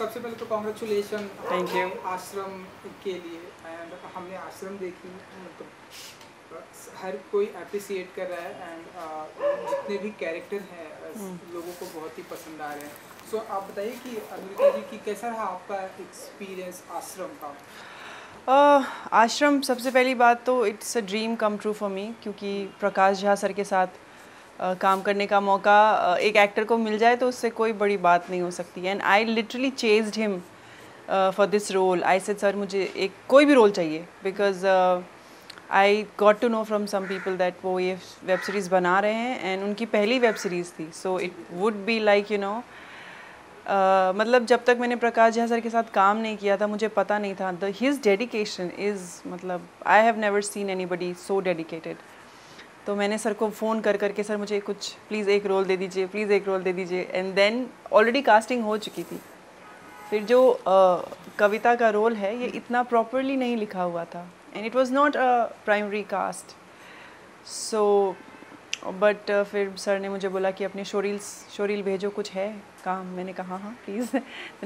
सबसे पहले तो कॉन्ग्रेचुलेशन थैंक यू आश्रम के लिए एंड हमने आश्रम देखी मतलब हर कोई अप्रिसिएट कर रहा है एंड जितने भी कैरेक्टर हैं हम्म। लोगों को बहुत ही पसंद आ रहे हैं। सो आप बताइए कि अनुरिता जी की कैसा रहा आपका एक्सपीरियंस आश्रम का? Uh, आश्रम सबसे पहली बात तो it's a dream come true for me क्योंकि प्रकाश झा सर के साथ uh, काम करने का मौका एक एक्टर को मिल जाए तो उससे कोई बड़ी बात नहीं हो सकती। And I literally chased him for this role I said sir मुझे एक, कोई भी रोल चाहिए. Because I got to know from some people that वो ये वेब सीरीज़ बना रहे हैं एंड उनकी पहली वेब सीरीज़ थी। So it would be like you know मतलब जब तक मैंने प्रकाश झा सर के साथ काम नहीं किया था, मुझे पता नहीं था। द हिज डेडिकेशन इज़ मतलब I have never seen anybody so dedicated तो मैंने सर को फ़ोन कर करके सर मुझे कुछ प्लीज़ एक रोल दे दीजिए प्लीज़ एक रोल दे दीजिए. एंड देन ऑलरेडी कास्टिंग हो चुकी थी। फिर जो uh, कविता का रोल है ये इतना प्रॉपरली नहीं लिखा हुआ था। And it was not a primary cast so but फिर सर ने मुझे बोला कि अपने शोरील्स शोरील भेजो कुछ है काम? मैंने कहा हाँ please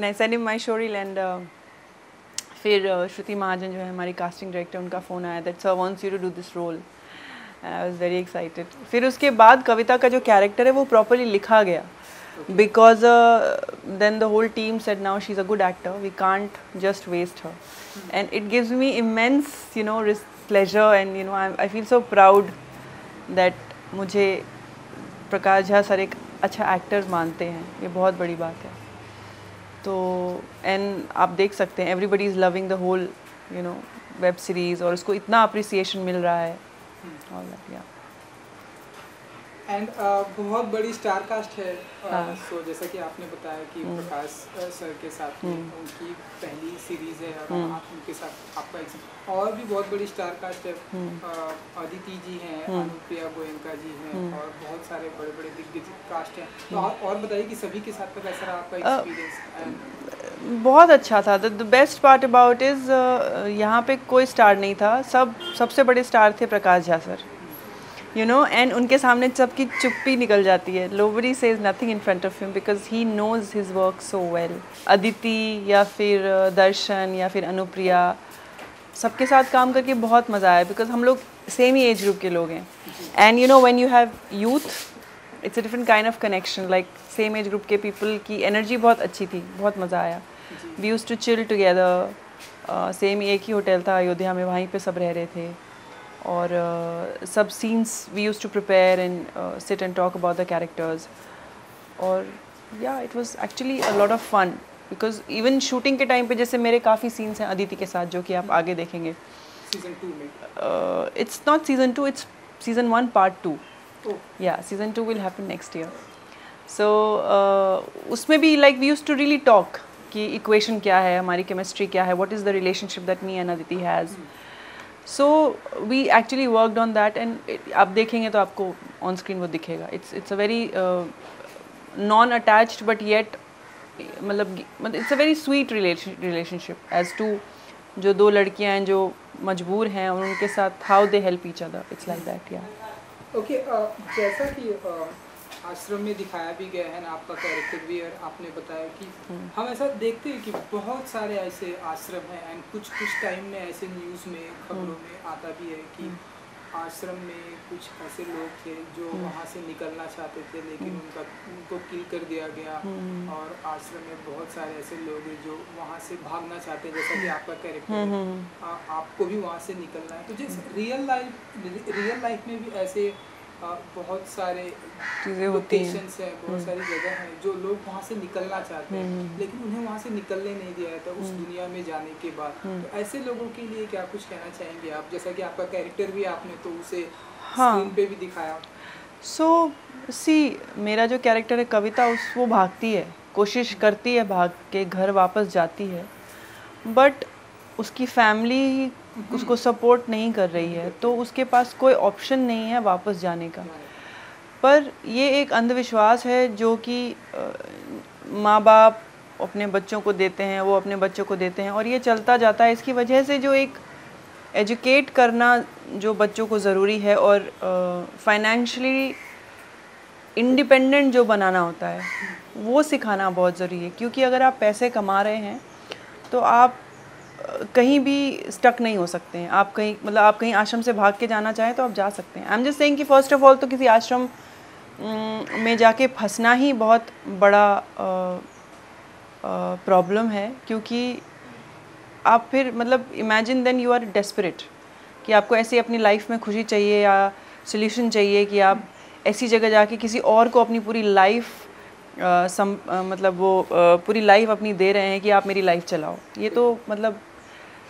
I send him my showreel and फिर श्रुति महाजन जो है हमारी कास्टिंग डायरेक्टर उनका फ़ोन आया that sir wants you to do this role I was very excited फिर उसके बाद कविता का जो कैरेक्टर है वो प्रॉपरली लिखा गया. Because then the whole team set now she is a good actor we can't just waste her and it gives me immense you know pleasure and you know I I feel so proud that मुझे Prakash Jha sir एक अच्छा actor मानते हैं. ये बहुत बड़ी बात है. तो एंड आप देख सकते हैं everybody is loving the whole you know web series और उसको इतना अप्रिसिएशन मिल रहा है. All that, yeah. एंड बहुत बड़ी स्टार कास्ट है हाँ। सो जैसा कि आपने बताया कि हम्म। प्रकाश uh, सर के साथ हम्म। उनकी पहली सीरीज़ है और हम्म। आप उनके साथ आपका एग्ज़ाम और भी बहुत बड़ी स्टार कास्ट है हम्म। uh, अदिति जी हैं। अनुप्रिया गोयनका जी हैं। और बहुत सारे बड़े बड़े दिग्गज कास्ट हैं तो। आप और बताइए कि सभी के साथ का कैसा रहा आपका एक्सपीरियंस बहुत अच्छा था। The best part about is यहाँ पे कोई स्टार नहीं था। सब सबसे बड़े स्टार थे Prakash Jha sir. You know and उनके सामने सबकी चुप्पी निकल जाती है। लोबरी is nothing in front of him because he knows his work so well Aditi या फिर uh, दर्शन या फिर अनुप्रिया सबके साथ काम करके बहुत मज़ा आया। बिकॉज़ हम लोग सेम ही एज ग्रुप के लोग हैं। And you know when you have youth it's a different kind of connection like same age group के पीपल की एनर्जी बहुत अच्छी थी बहुत मज़ा आया। We use to chill together same एक ही होटल था अयोध्या में वहीं पे सब रह रहे थे। और uh, सब scenes we use to prepare and sit and talk about the characters और या it was actually a lot of fun because even shooting के टाइम पे जैसे मेरे काफ़ी सीन्स हैं अदिति के साथ जो कि आप आगे देखेंगे। It's not season two it's season one part two oh yeah season 2 will happen next year so uh, उसमें भी like we used to really talk कि equation क्या है हमारी chemistry क्या है what is the relationship that me and Aditi has we actually worked on that and it, आप देखेंगे तो आपको on screen वो दिखेगा it's a very uh, non attached but yet मतलब मतलब it's a very sweet relation relationship as जो दो लड़कियाँ हैं जो मजबूर हैं और उनके साथ how they help each other it's like that yeah okay अ, जैसा कि अ, आश्रम में दिखाया भी गया है ना आपका कैरेक्टर भी और आपने बताया कि हम्म। हम ऐसा देखते हैं कि बहुत सारे ऐसे आश्रम हैं एंड कुछ कुछ टाइम में ऐसे न्यूज़ में खबरों हम्म। में आता भी है कि आश्रम में कुछ ऐसे लोग थे जो हम्म। वहाँ से निकलना चाहते थे लेकिन हम्म। उनका उनको किल कर दिया गया हम्म। और आश्रम में बहुत सारे ऐसे लोग हैं जो वहाँ से भागना चाहते हैं जैसा कि आपका कैरेक्टर है आपको भी वहाँ से निकलना है तो जैसे रियल लाइफ रियल लाइफ में भी ऐसे बहुत सारे चीज़ें होती हैं हैं बहुत हम्म। सारी जगह हैं जो लोग वहाँ से निकलना चाहते हैं हम्म। लेकिन उन्हें वहाँ से निकलने नहीं दिया जाता उस हम्म। दुनिया में जाने के बाद हम्म। तो ऐसे लोगों के लिए क्या कुछ कहना चाहेंगे आप जैसा कि आपका कैरेक्टर भी आपने तो उसे हाँ। स्क्रीन पे भी दिखाया सो so, सी मेरा जो कैरेक्टर है कविता उस वो भागती है कोशिश करती है भाग के घर वापस जाती है बट उसकी फैमिली उसको सपोर्ट नहीं कर रही है तो उसके पास कोई ऑप्शन नहीं है वापस जाने का। पर ये एक अंधविश्वास है जो कि माँ बाप अपने बच्चों को देते हैं, वो अपने बच्चों को देते हैं और ये चलता जाता है। इसकी वजह से जो एक एजुकेट करना जो बच्चों को ज़रूरी है और फाइनेंशली इंडिपेंडेंट जो बनाना होता है, वो सिखाना बहुत ज़रूरी है। क्योंकि अगर आप पैसे कमा रहे हैं तो आप कहीं भी स्टक नहीं हो सकते हैं। आप कहीं मतलब आप कहीं आश्रम से भाग के जाना चाहें तो आप जा सकते हैं। आई एम जस्ट सेइंग कि फ़र्स्ट ऑफ़ ऑल तो किसी आश्रम में जाके फंसना ही बहुत बड़ा प्रॉब्लम है। क्योंकि आप फिर मतलब imagine then you are desperate कि आपको ऐसी अपनी लाइफ में खुशी चाहिए या सोल्यूशन चाहिए कि आप ऐसी जगह जाके किसी और को अपनी पूरी लाइफ सम मतलब वो पूरी लाइफ अपनी दे रहे हैं कि आप मेरी लाइफ चलाओ। ये तो मतलब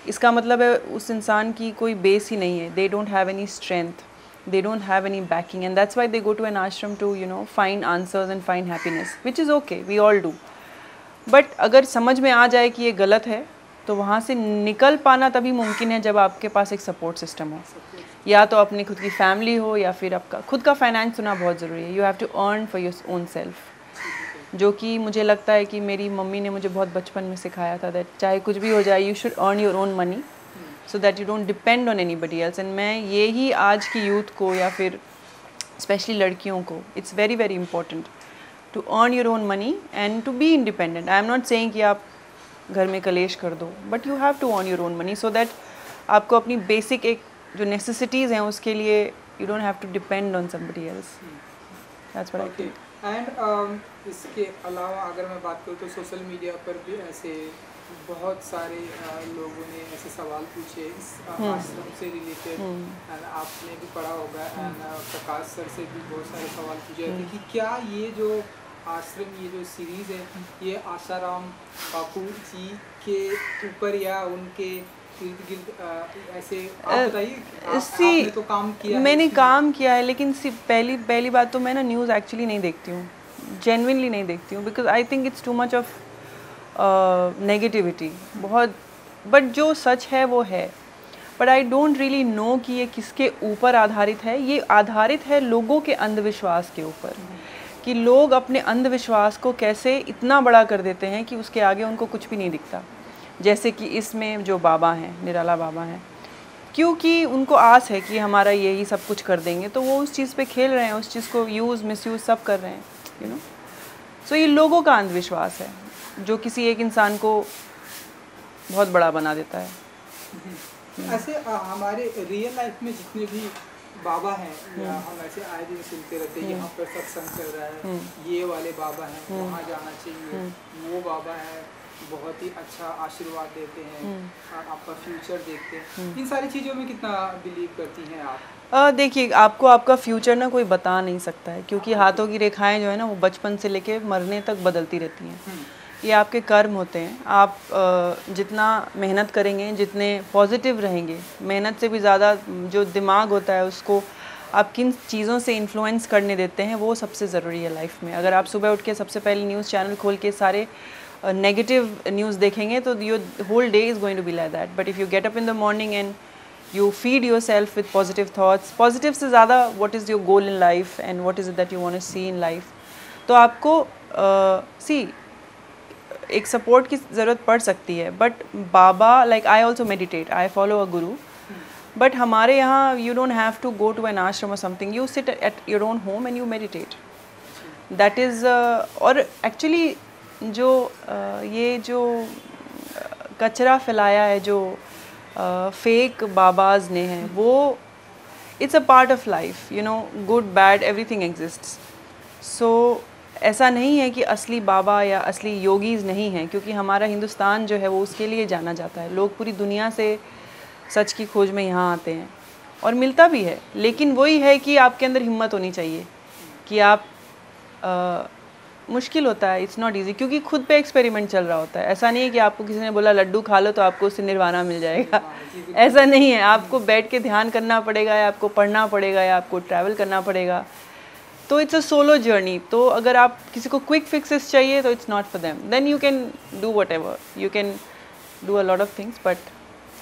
इसका मतलब है उस इंसान की कोई बेस ही नहीं है। They don't have any strength they don't have any backing. And that's why they go to an ashram to, you know, find answers and find happiness, which is okay. We all do. But अगर समझ में आ जाए कि ये गलत है तो वहाँ से निकल पाना तभी मुमकिन है जब आपके पास एक सपोर्ट सिस्टम हो। या तो अपनी खुद की फैमिली हो या फिर आपका खुद का फाइनेंस होना बहुत ज़रूरी है। You have to earn for your own self जो कि मुझे लगता है कि मेरी मम्मी ने मुझे बहुत बचपन में सिखाया था दैट चाहे कुछ भी हो जाए you should earn your own money so that you don't depend on anybody else and मैं ये ही आज की यूथ को या फिर स्पेशली लड़कियों को it's very very important to earn your own money and to be independent I am not saying कि आप घर में कलेश कर दो but you have to earn your own money so that आपको अपनी बेसिक एक जो नेसेसिटीज़ हैं उसके लिए you don't have to depend on somebody else that's what I think and इसके अलावा अगर मैं बात करूँ तो सोशल मीडिया पर भी ऐसे बहुत सारे uh, लोगों ने ऐसे सवाल पूछे इस हम्म। आश्रम से रिलेटेड एंड आपने भी पढ़ा होगा एंड प्रकाश सर से भी बहुत सारे सवाल पूछे हम्म। कि क्या ये जो आश्रम ये जो सीरीज़ है ये आशाराम बापू जी के ऊपर या उनके ऐसे आप आप- सी तो काम किया मैंने। काम किया है लेकिन सिर्फ़ पहली पहली बात तो मैं ना न्यूज़ एक्चुअली नहीं देखती हूँ। जेनविनली नहीं देखती हूँ because I think it's too much of negativity बहुत बट जो सच है वो है। But I don't really know कि ये किसके ऊपर आधारित है। ये आधारित है लोगों के अंधविश्वास के ऊपर। कि लोग अपने अंधविश्वास को कैसे इतना बड़ा कर देते हैं कि उसके आगे उनको कुछ भी नहीं दिखता। जैसे कि इसमें जो बाबा हैं निराला बाबा हैं। क्योंकि उनको आस है कि हमारा यही सब कुछ कर देंगे तो वो उस चीज़ पे खेल रहे हैं उस चीज़ को यूज़ मिसयूज़ सब कर रहे हैं यू नो सो ये लोगों का अंधविश्वास है जो किसी एक इंसान को बहुत बड़ा बना देता है। ऐसे अ, हमारे रियल लाइफ में जितने भी बाबा हैं या हम ऐसे आए दिन सुनते रहते हैं यहाँ पर सत्संग चल रहा है ये वाले बाबा हैं वहाँ जाना चाहिए वो बाबा है बहुत ही अच्छा आशीर्वाद देते हैं आ- आपका फ्यूचर देखते हैं। इन सारी चीज़ों में कितना बिलीव करती हैं आप? देखिए आपको आपका फ्यूचर ना कोई बता नहीं सकता है क्योंकि हाथों की रेखाएँ जो है ना वो बचपन से लेके मरने तक बदलती रहती हैं। ये आपके कर्म होते हैं। आप जितना मेहनत करेंगे जितने पॉजिटिव रहेंगे मेहनत से भी ज़्यादा जो दिमाग होता है उसको आप किन चीज़ों से इन्फ्लुएंस करने देते हैं वो सबसे ज़रूरी है लाइफ में। अगर आप सुबह उठ के सबसे पहले न्यूज़ चैनल खोल के सारे नेगेटिव न्यूज़ देखेंगे तो your whole day is going to be like that but if you get up in the morning and you feed yourself with positive thoughts positive से ज़्यादा what is your goal in life and what is it that you want see in life? तो आपको सी uh, एक support की ज़रूरत पड़ सकती है. But baba like I also meditate I follow a guru but हमारे यहाँ you don't have to go to an ashram और something you sit at your own home and you meditate that is और actually जो ये जो कचरा फैलाया है जो फेक बाबाज ने हैं वो it's a part of life you know good bad everything exist so ऐसा नहीं है कि असली बाबा या असली योगीज नहीं हैं क्योंकि हमारा हिंदुस्तान जो है वो उसके लिए जाना जाता है। लोग पूरी दुनिया से सच की खोज में यहाँ आते हैं और मिलता भी है लेकिन वही है कि आपके अंदर हिम्मत होनी चाहिए कि आप अ, मुश्किल होता है इट्स नॉट इजी क्योंकि खुद पे एक्सपेरिमेंट चल रहा होता है। ऐसा नहीं है कि आपको किसी ने बोला लड्डू खा लो तो आपको उससे निर्वाणा मिल जाएगा। ऐसा नहीं है आपको बैठ के ध्यान करना पड़ेगा या आपको पढ़ना पड़ेगा या आपको ट्रैवल करना पड़ेगा। तो इट्स अ सोलो जर्नी तो अगर आप किसी को क्विक फिक्सेस चाहिए तो it's not for them then you can do whatever you can do a lot of things but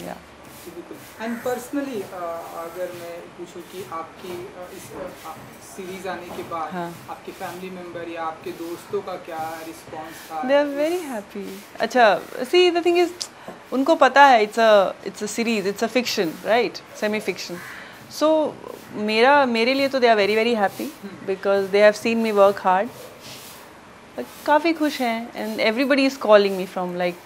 या एंड पर्सनली अगर मैं पूछूँ कि आपकी इस सीरीज़ आने के बाद हाँ। आपके फैमिली मेंबर या आपके दोस्तों का क्या रिस्पांस था? दे आर वेरी हैप्पी अच्छा सी द थिंग इज़ उनको पता है it's a it's a series it's a fiction right semi fiction so मेरा मेरे लिए तो they are very very happy because they have seen me work hard काफ़ी खुश हैं and everybody is calling me from like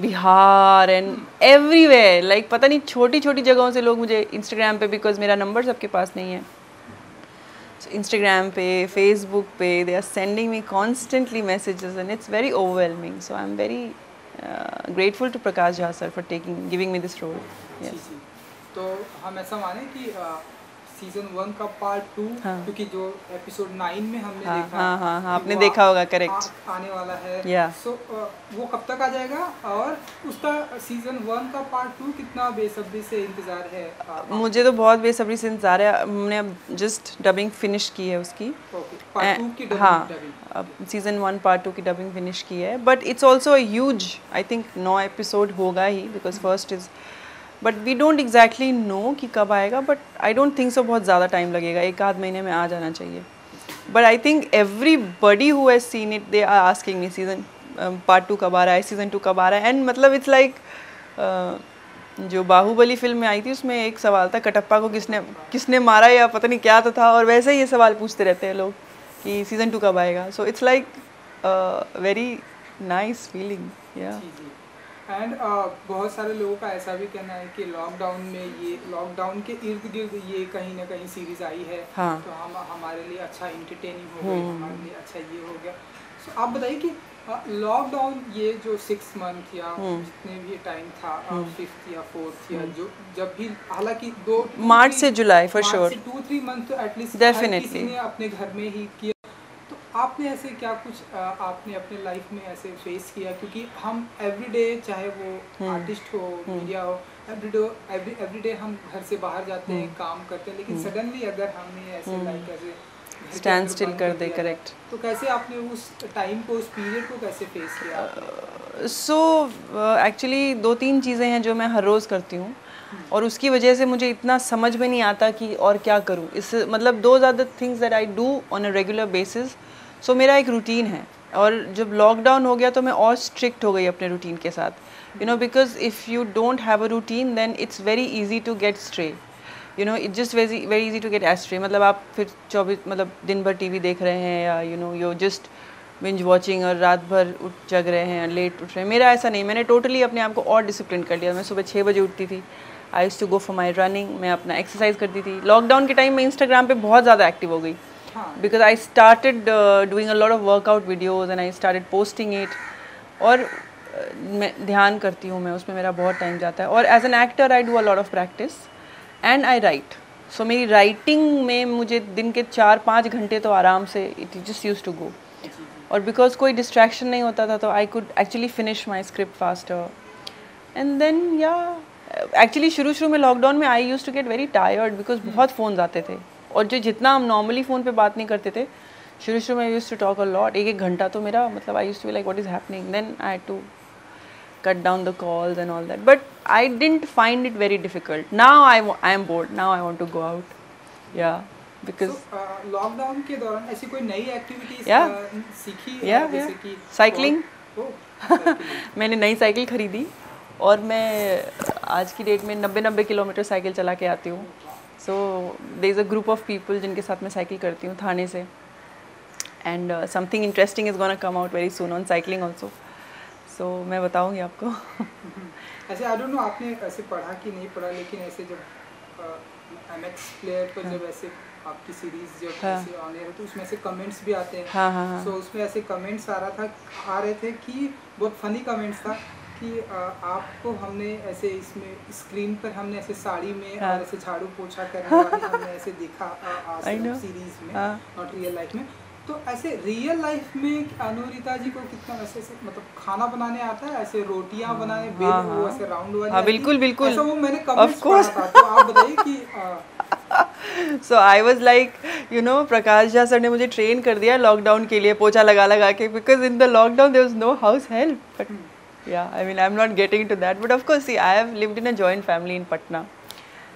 Bihar and everywhere like पता नहीं छोटी छोटी जगहों से लोग मुझे इंस्टाग्राम पे बिकॉज़ मेरा नंबर सबके पास नहीं है. इंस्टाग्राम पे फेसबुक पे they are sending me constantly messages and it's very overwhelming so I am very grateful to Prakash Jha sir for taking giving me this role तो हम ऐसा माने कि सीज़न वन का पार्ट टू हाँ. क्योंकि जो एपिसोड नाइन में हमने हाँ, देखा हाँ, हाँ, हाँ, आपने देखा होगा करेक्ट आने वाला है। या सो so, वो कब तक आ जाएगा और उसका सीज़न वन का पार्ट टू कितना बेसब्री से इंतज़ार है? आ, मुझे तो बहुत बेसब्री से इंतज़ार है। हमने अब जस्ट डबिंग फिनिश की है उसकी। पार्ट हाँ अब सीज़न वन पार्ट टू की डबिंग फिनिश की है। But it's also huge I think now episode होगा ही because first is but we don't exactly know कि कब आएगा but I don't think so बहुत ज़्यादा टाइम लगेगा। एक आध महीने में आ जाना चाहिए। But I think everybody who has seen it they are asking me season part two कब आ रहा है? सीज़न टू कब आ रहा है? एंड मतलब इट्स लाइक like, जो बाहुबली फ़िल्म में आई थी उसमें एक सवाल था कटप्पा को किसने किसने मारा या पता नहीं क्या तो था और वैसे ही ये सवाल पूछते रहते हैं लोग कि सीज़न टू कब आएगा? So it's like very nice feeling या एंड uh, बहुत सारे लोगों का ऐसा भी कहना है कि लॉकडाउन में ये लॉकडाउन के इर्द गिर्द ये कहीं ना कहीं सीरीज़ आई है हाँ. तो हम हमारे लिए अच्छा इंटरटेनिंग हो गया हम्म। हमारे लिए अच्छा ये हो गया सो so, आप बताइए कि लॉकडाउन ये जो सिक्स मंथ या हम्म। जितने भी टाइम था फिफ्थ हम्म। या फोर्थ या जो जब भी हालाँकि दो मार्च से जुलाई for sure two three month at least definitely अपने घर में ही किया आपने ऐसे क्या कुछ आपने अपने लाइफ में ऐसे फेस किया? क्योंकि हम एवरीडे चाहे वो आर्टिस्ट हम्म। हो मीडिया हम्म। हो एवरीडे एवरी एवरीडे हम घर से बाहर जाते हैं हम्म। काम करते हैं लेकिन सडनली अगर हमने ऐसे लाइक ऐसे स्टैंड स्टिल कर दे करेक्ट तो कैसे आपने उस टाइम को उस पीरियड को कैसे फेस किया सो एक्चुअली दो तीन चीज़ें हैं जो मैं हर रोज़ करती हूँ और उसकी वजह से मुझे इतना समझ में नहीं आता कि और क्या करूँ। इस मतलब दो ज़्यादा things that I do on a regular basis so so, मेरा एक रूटीन है। और जब लॉकडाउन हो गया तो मैं और स्ट्रिक्ट हो गई अपने रूटीन के साथ। You know because if you don't have a routine then it's very easy to get stray you know it just very very easy to get astray मतलब आप फिर चौबीस मतलब दिन भर टीवी देख रहे हैं या you know you just binge watching और रात भर उठ जग रहे हैं लेट उठ रहे हैं। मेरा ऐसा नहीं मैंने टोटली अपने आप को और डिसिप्लिन कर लिया। मैं सुबह छः बजे उठती थी। I used to go for my running मैं अपना एक्सरसाइज करती थी। लॉकडाउन के टाइम मैं इंस्टाग्राम पे बहुत ज़्यादा एक्टिव हो गई। Because I uh, doing a lot of workout videos and I started posting it. और uh, मैं ध्यान करती हूँ मैं उसमें मेरा बहुत टाइम जाता है। और as an actor I do a lot of practice and I write so मेरी राइटिंग में मुझे दिन के चार पाँच घंटे तो आराम से it just used to go और बिकॉज़ कोई डिस्ट्रैक्शन नहीं होता था तो I could actually finish my script faster and then या एक्चुअली शुरू शुरू में लॉकडाउन में I used to get very tired because बहुत फ़ोन आते थे। और जो जितना हम नॉर्मली फ़ोन पे बात नहीं करते थे शुरू शुरू में used to talk a lot एक एक घंटा तो मेरा मतलब I used to like what is happening then I to cut down the calls and all that. But i didn't find it very difficult. Now i i am bored. Now i want to go out. Yeah. Because so, lockdown के दौरान ऐसी कोई नई activities yeah. uh, सीखी yeah, जैसे yeah. कि cycling oh, मैंने नई साइकिल खरीदी और मैं आज की डेट में नब्बे नब्बे किलोमीटर साइकिल चला के आती हूँ। So there is a group of people जिनके साथ मैं साइकिल करती हूँ थाने से। And something interesting is gonna come out very soon on cycling also so मैं बताऊँगी आपको। ऐसे आई डोंट नो आपने ऐसे पढ़ा कि नहीं पढ़ा लेकिन ऐसे जब एम एक्स प्लेयर पर जब ऐसे आपकी सीरीज़ जब हाँ. ऐसे आने रहे तो उसमें ऐसे कमेंट्स भी आते हैं। हाँ, हाँ, हाँ. so उसमें ऐसे कमेंट्स आ रहा था आ रहे थे कि बहुत फनी कमेंट्स था। कि आपको हमने ऐसे इसमें स्क्रीन पर हमने ऐसे साड़ी में हाँ. और ऐसे झाड़ू पोछा करने वाले हमने ऐसे देखा सीरीज़ में नॉट रियल लाइफ में। तो ऐसे रियल लाइफ में अनुरिता जी को कितना वैसे ऐसे मतलब खाना बनाने आता है? ऐसे रोटियाँ हाँ, बनाने बेल हाँ, वो ऐसे राउंड वाली हाँ, बिल्कुल बिल्कुल। ऐसा वो मैंने कमेंट्स पढ़ा था तो आप बताइए कि so I was like you know Prakash Jha sir ने मुझे ट्रेन कर दिया लॉकडाउन के लिए पोछा लगा लगा के because in the lockdown there was no house help but yeah i mean i'm not getting into that but of course see i have lived in a joint family in patna.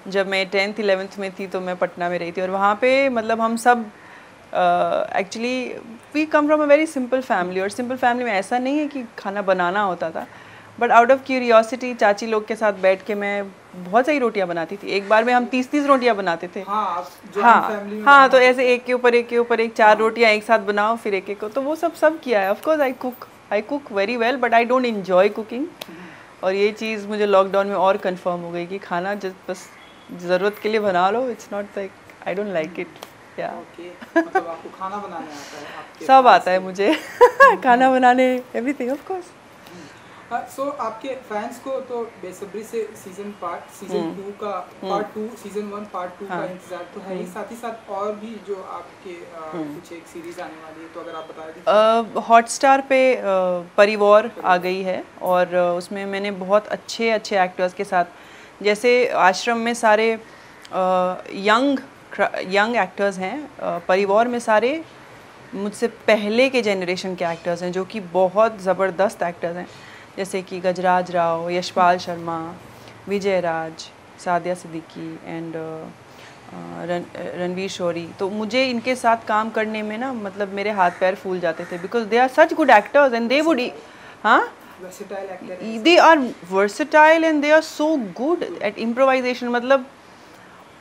जब मैं tenth eleventh में थी तो मैं पटना में रही थी और वहाँ पे मतलब हम सब actually we come from a very simple family और सिंपल फैमिली में ऐसा नहीं है कि खाना बनाना होता था बट आउट ऑफ़ क्यूरियोसिटी चाची लोग के साथ बैठ के मैं बहुत सारी रोटियाँ बनाती थी। एक बार में हम तीस तीस रोटियाँ बनाते थे। हाँ हाँ हाँ तो ऐसे एक के ऊपर एक के ऊपर एक चार रोटियाँ एक साथ बनाओ फिर एक एक को तो वो सब सब किया है। Of course I cook I cook very well but I don't enjoy cooking और ये चीज़ मुझे लॉकडाउन में और कंफर्म हो गई कि खाना जब बस ज़रूरत के लिए बना लो। It's not like I don't like it या सब आता है मुझे। खाना बनाने everything of course so uh, so, आपके फैंस को तो बेसब्री से सीज़न पार्ट सीज़न टू का part two season one part two का हाँ। इंतज़ार तो है ही। साथ ही साथ और भी जो आपके अ, कुछ एक सीरीज़ आने वाली है तो अगर आप बता दें हॉटस्टार पे अ, परिवार आ गई है और उसमें मैंने बहुत अच्छे अच्छे एक्टर्स के साथ जैसे आश्रम में सारे यंग यंग एक्टर्स हैं परिवार में सारे मुझसे पहले के जनरेशन के एक्टर्स हैं जो कि बहुत ज़बरदस्त एक्टर्स हैं। जैसे कि Gajraj Rao Yashpal Sharma Vijay Raaz Sadiya Siddiqui and uh, uh, uh, Ranvir Shorey. तो मुझे इनके साथ काम करने में ना मतलब मेरे हाथ पैर फूल जाते थे because they are such good actors and they would हाँ? They are versatile and they are so good at improvisation मतलब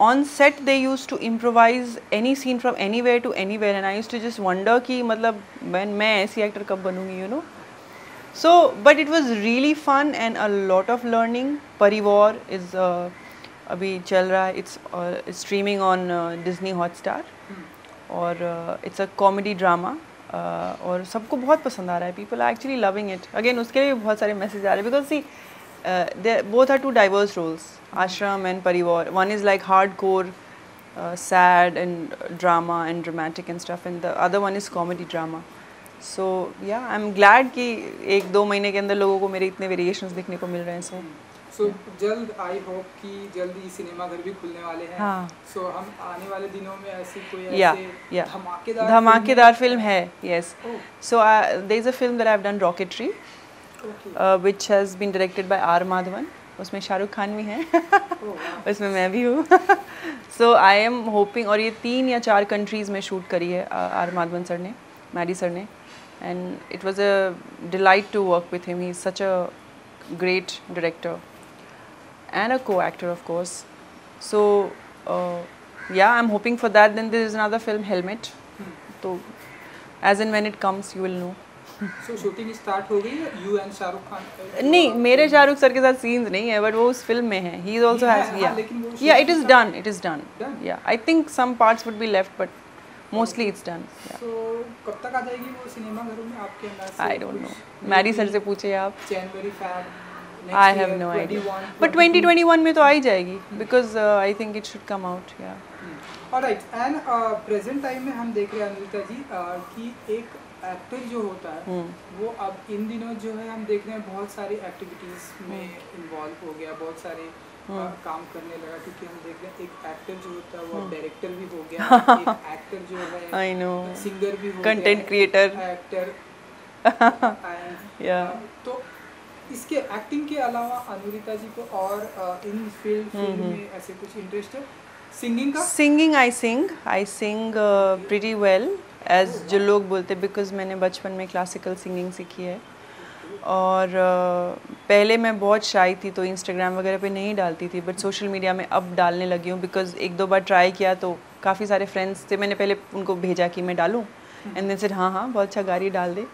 on set they used to improvise any scene from anywhere to anywhere and I used to just wonder कि मतलब मैं मैं ऐसी actor कब बनूँगी you know? So but it was really fun and a lot of learning परिवार is uh, अभी चल रहा है it's uh, streaming on uh, Disney Hotstar और इट्स अ कॉमेडी ड्रामा और सबको बहुत पसंद आ रहा है people are actually loving it again उसके लिए भी बहुत सारे मैसेज आ रहे हैं because see both are two diverse roles Aashram and Parivaar one is like hardcore sad and drama and dramatic and stuff and the other one is comedy drama so yeah i'm glad कि एक दो महीने के अंदर लोगों को मेरे इतने वेरिएशंस देखने को मिल रहे हैं so सो जल्द आई होप कि जल्द ही सिनेमा घर भी खुलने वाले हैं। हाँ। सो हम आने वाले दिनों में ऐसी कोई या ऐसे या धमाकेदार धमाकेदार फ़िल्म है Oh. so uh, there is a film that i've done rocketry okay uh, which has been directed by R. Madhavan उसमें शाहरुख खान भी हैं। ओह उसमें मैं भी हूँ। सो आई एम होपिंग और ये तीन या चार कंट्रीज़ में शूट करी है आर माधवन सर ने मैडी सर ने। And it was a delight to work with him he is such a great director and a co actor of course so ya I am hoping for that then this is another film Helmet तो as and when it comes you will know so shooting start हो गई है you and Shahrukh Khan नहीं मेरे Shahrukh sir के साथ scenes नहीं है बट वो उस फ़िल्म में है. ही इज़ आल्सो है, हैज़ हाँ, या लेकिन वो या shooting it is start- done it is done Done? Ya I think some parts would be left but mostly it's done कब तक आ जाएगी वो सिनेमा घरों में आपके अंदाज I don't know Maddy sir से पूछे आप। January Feb I have no idea but 2021 में तो आ ही जाएगी because I think it should come out ya alright and present time में हम देख रहे हैं अनिता जी uh, कि एक एक्टर जो होता है हम्म। वो अब इन दिनों जो है हम देख रहे हैं बहुत सारी एक्टिविटीज़ में इन्वॉल्व हो गया बहुत सारे काम करने लगा क्योंकि हम देख रहे हैं एक एक्टर जो होता है वो डायरेक्टर भी हो गया एक एक्टर जो है आई नो सिंगर भी हो Content creator. एक्टर या तो इसके एक्टिंग के अलावा अनुरिता जी को और uh, इन फ़ील्ड फ़ील्ड में ऐसे कुछ इंटरेस्ट है? सिंगिंग का? Singing I sing I sing pretty well as जो लोग बोलते बिकॉज़ मैंने बचपन में क्लासिकल सिंगिंग सीखी है। और पहले मैं बहुत शाई थी तो इंस्टाग्राम वगैरह पे नहीं डालती थी बट सोशल मीडिया में अब डालने लगी हूँ बिकॉज़ एक दो बार ट्राई किया तो काफ़ी सारे फ्रेंड्स थे मैंने पहले उनको भेजा कि मैं डालूँ एंड देन सेड हाँ हाँ बहुत अच्छा गाड़ी डाल दे।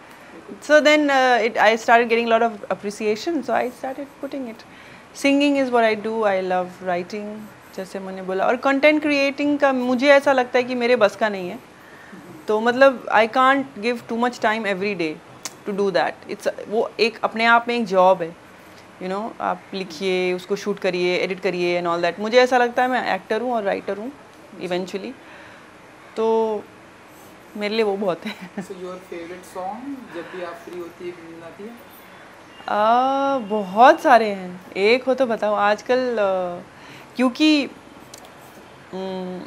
So then uh, it i started getting a lot of appreciation so i started putting it. Singing is what i do i love writing जैसे मैंने बोला। और कंटेंट क्रिएटिंग का मुझे ऐसा लगता है कि मेरे बस का नहीं है। तो मतलब I can't give too much time every day to do that it's वो एक अपने आप में एक जॉब है. यू you नो know, आप लिखिए उसको शूट करिए एडिट करिए एंड ऑल दैट मुझे ऐसा लगता है मैं एक्टर हूँ और राइटर हूँ इवेंचुअली तो मेरे लिए वो बहुत है. सो योर फेवरेट सॉन्ग जब भी आप फ्री होती है गुनगुनाती है? आ, बहुत सारे हैं. एक हो तो बताओ. आजकल क्योंकि हम्म,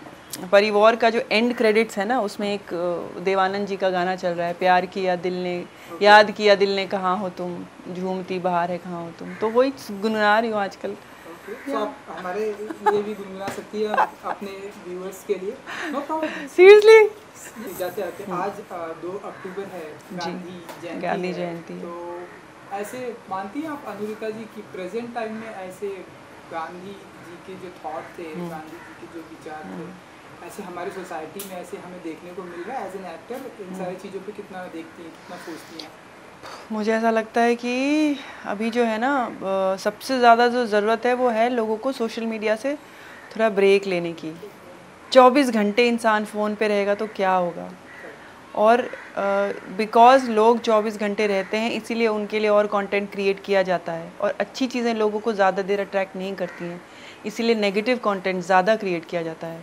परिवार का जो एंड क्रेडिट्स है ना उसमें एक देवानंद जी का गाना चल रहा है प्यार किया दिल ने याद किया दिल ने कहाँ हो तुम झूमती बाहर है कहाँ हो तुम। तो वही गुनगुना रही हूँ आजकल। ओके आप हमारे लिए भी गुनगुना सकती है अपने व्यूअर्स के लिए। सीरियसली जाते आते। आज दो अक्टूबर है गांधी जयंती गांधी जयंती। तो ऐसे मानती हैं आप अनुरिका जी की प्रेजेंट टाइम में ऐसे गांधी जी के जो थॉट थे हम्म। गांधी जी के जो विचार थे ऐसे हमारी सोसाइटी में ऐसे हमें देखने को मिल रहा है एज एन एक्टर हम्म। इन सारी चीज़ों पे कितना देखती हैं कितना सोचती हैं? मुझे ऐसा लगता है कि अभी जो है ना सबसे ज़्यादा जो ज़रूरत है वो है लोगों को सोशल मीडिया से थोड़ा ब्रेक लेने की। 24 घंटे इंसान फ़ोन पे रहेगा तो क्या होगा? और बिकॉज़ लोग 24 घंटे रहते हैं इसीलिए उनके लिए और कंटेंट क्रिएट किया जाता है। और अच्छी चीज़ें लोगों को ज़्यादा देर अट्रैक्ट नहीं करती हैं इसीलिए नेगेटिव कंटेंट ज़्यादा क्रिएट किया जाता है।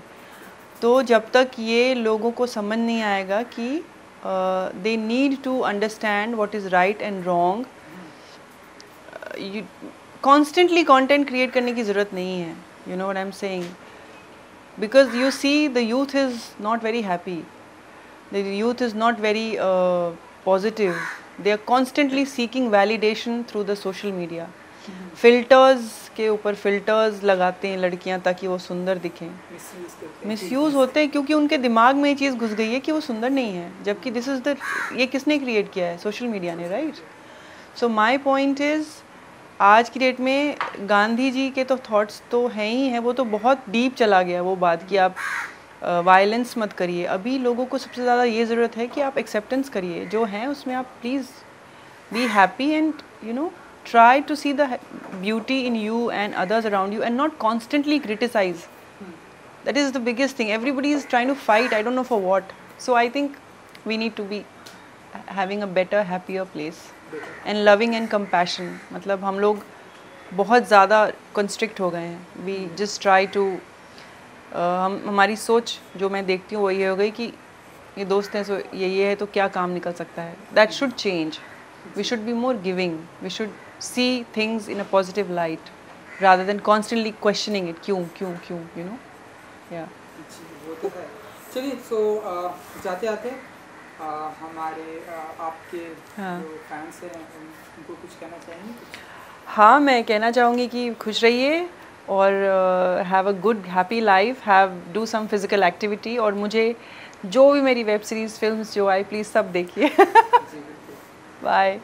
तो जब तक ये लोगों को समझ नहीं आएगा कि they need to understand what is right and wrong constantly content create करने की ज़रूरत नहीं है you know what I am saying because you see the youth is not very happy the youth is not very positive they are constantly seeking validation through the social media filters के ऊपर filters लगाते हैं लड़कियाँ ताकि वो सुंदर दिखें। Miss use होते हैं क्योंकि उनके दिमाग में ये चीज़ घुस गई है कि वो सुंदर नहीं है जबकि दिस इज़ द ये किसने क्रिएट किया है? सोशल मीडिया ने right so my point is आज की डेट में गांधी जी के तो थॉट्स तो हैं ही हैं वो तो बहुत डीप चला गया वो बात कि आप वायलेंस मत करिए। अभी लोगों को सबसे ज़्यादा ये ज़रूरत है कि आप एक्सेप्टेंस करिए। जो हैं उसमें आप please be happy and you know try to see the ha- beauty in you and others around you and not constantly criticize that is the biggest thing everybody is trying to fight i don't know for what so i think we need to be ha- having a better happier place and loving and compassion मतलब हम लोग बहुत ज़्यादा constrict हो गए हैं we just try to हम हमारी सोच जो मैं देखती हूँ वो ये हो गई कि ये दोस्त हैं सो ये ये है तो क्या काम निकल सकता है that should change we should be more giving we should see things in a positive light rather than constantly questioning it. क्यों क्यों क्यों you know? Yeah. जी, वो तो है चलिए सो जाते आते हमारे आपके हाँ। फैंस हैं उनको कुछ कहना चाहेंगे? हाँ मैं कहना चाहूँगी कि खुश रहिए और have a good happy life have do some physical activity और मुझे जो भी मेरी वेब सीरीज़ फिल्म्स जो आई प्लीज़ सब देखिए। Bye.